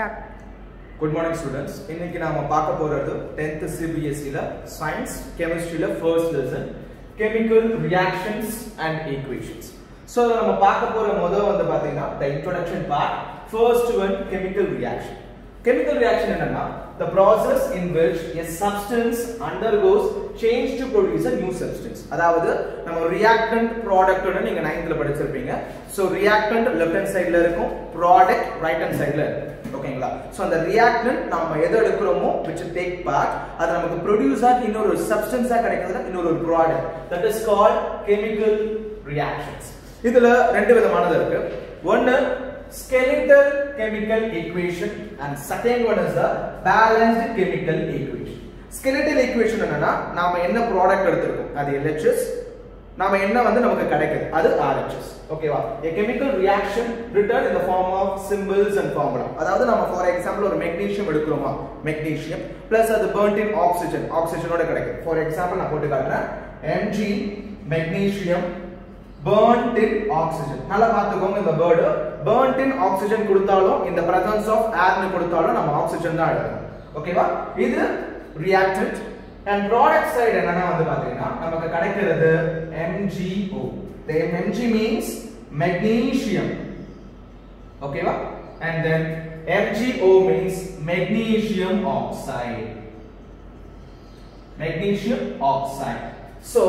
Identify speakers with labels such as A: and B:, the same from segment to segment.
A: Start
B: good morning students இன்னைக்கு நாம பார்க்க போறது 10th சிபிஎஸ்சில science கெமிஸ்ட்ரியில first lesson chemical reactions and equations so நம்ம பார்க்க போற முதல் வந்து பார்த்தீங்கன்னா the introduction part first one chemical reaction chemical reaction enna the process in which a substance undergoes change to produce a new substance அதாவது நம்ம reactant product ஓட நீங்க 9thல படிச்சிருப்பீங்க so reactant left hand sideல இருக்கும் product right hand sideல இருக்கும் ஓகேங்களா so அந்த reactant நாம எது எடுக்கிறோமோ which take part அது நமக்கு produce ஆகி இன்னொரு substance ஆ கிடைக்கிறதுல இன்னொரு product that is called chemical reactions இதுல ரெண்டு விதமானது இருக்கு ஒன்னு skeletal chemical equation and second one is the balanced chemical equation skeletal equation என்னன்னா நாம என்ன ப்ராடக்ட் எடுத்திருக்கோம் அது LHS நாம என்ன வந்து நமக்கு கிடைக்குது அது RHS ஓகேவா a chemical reaction written in the form of symbols and formula அதாவது நம்ம ஃபார் எக்ஸாம்பிள் ஒரு மெக்னீசியம் எடுக்கிறோமா மெக்னீசியம் பிளஸ் அது burnt in oxygen oxygen ஆக்சிஜனோட கிடைக்குது ஃபார் எக்ஸாம்பிள் நான் போட்டு காட்டுறேன் Mg magnesium burnt in oxygen நல்லா பார்த்துக்கோங்க இந்த வேர்டு burnt in oxygen கொடுத்தாலும் இந்த presence of air னு கொடுத்தாலும் நம்ம oxygen தான் எழுதணும் ஓகேவா இது reactant and product side என்னன்னா வந்து பாத்தீங்கன்னா நமக்கு கிடைக்கிறது MgO the Mg means magnesium ஓகேவா and then MgO means magnesium oxide magnesium oxide so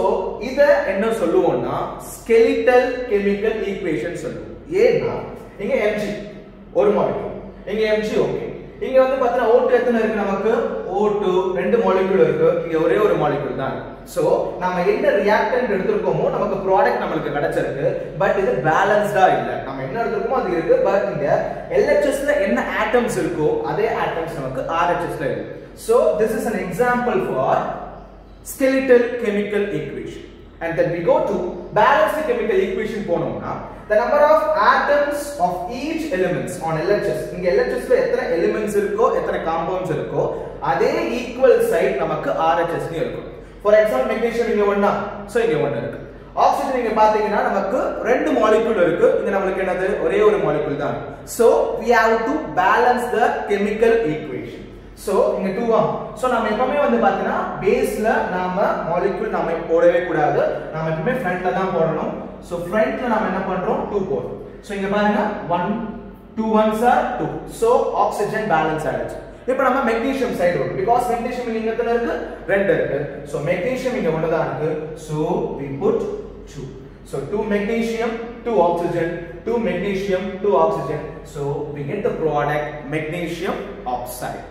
B: இத என்ன சொல்லுவோம்னா ஸ்கெலிட்டல் கெமிக்கல் ஈக்குவேஷன் சொல்லுவோம். ஏன்னா இங்க எம்ஜி ஒரு மாலிகூல் இங்க எம்ஜி ஓகே இங்க வந்து பாத்தீங்கன்னா ஓட்டு எத்தனை இருக்கு நமக்கு? ஓட்டு ரெண்டு மாலிகூல் இருக்கு. இங்க ஒரே ஒரு மாலிகூல் தான். சோ நம்ம என்ன ரியாக்டன்ட் எடுத்திருக்கோமோ நமக்கு ப்ராடக்ட் நமக்கு கிடைச்சிருக்கு. பட் இது பேலன்ஸ்டா இல்ல. நம்ம என்ன எடுத்திருக்கோமோ அது இருக்கு. பட் இங்க எல்ஹெச்எஸ்ல என்ன ஆட்டம்ஸ் இருக்கோ அதே ஆட்டம்ஸ் நமக்கு ஆர்ஹெச்எஸ்ல இருக்கு. So this is an example for skeletal chemical equation and then we go to balance the chemical equation போனோம்னா the number of atoms of each elements on LHS இங்க LHS ல எத்தனை elements இருக்கோ எத்தனை compounds இருக்கோ அதே equal side நமக்கு RHS ல இருக்கும் for example magnesium இங்க ஒண்ணா so இங்க ஒண்ணு இருக்கு ஆக்சிஜன் இங்க பாத்தீங்கன்னா நமக்கு ரெண்டு மாலிக்யூல் இருக்கு இங்க நமக்கு என்னது ஒரே ஒரு மாலிக்யூல் தான் so we have to balance the chemical equation so இங்க 2 ஆ சோ நாம எப்பவுமே வந்து பாத்தீங்கன்னா பேஸ்ல நாம மாலிக்யூல் நாம போடவே கூடாது. நாம எப்பவுமே ஃப்ரண்ட்ல தான் போடணும். சோ ஃப்ரண்ட்ல நாம என்ன பண்றோம்? 2 போடுறோம். சோ இங்க பாருங்க. 1 2 ones are 2 so oxygen balance ஆயிடுச்சு. இப்போ நம்ம மெக்னீஷியம் சைடு வரும் பிகாஸ் மெக்னீஷியம் இங்க எத்தனை இருக்கு? ரெண்டு இருக்கு. சோ மெக்னீஷியம் இங்க ஒன்று தான் இருக்கு. So we put 2 so 2 magnesium 2 oxygen 2 magnesium 2 oxygen so we get the product magnesium oxide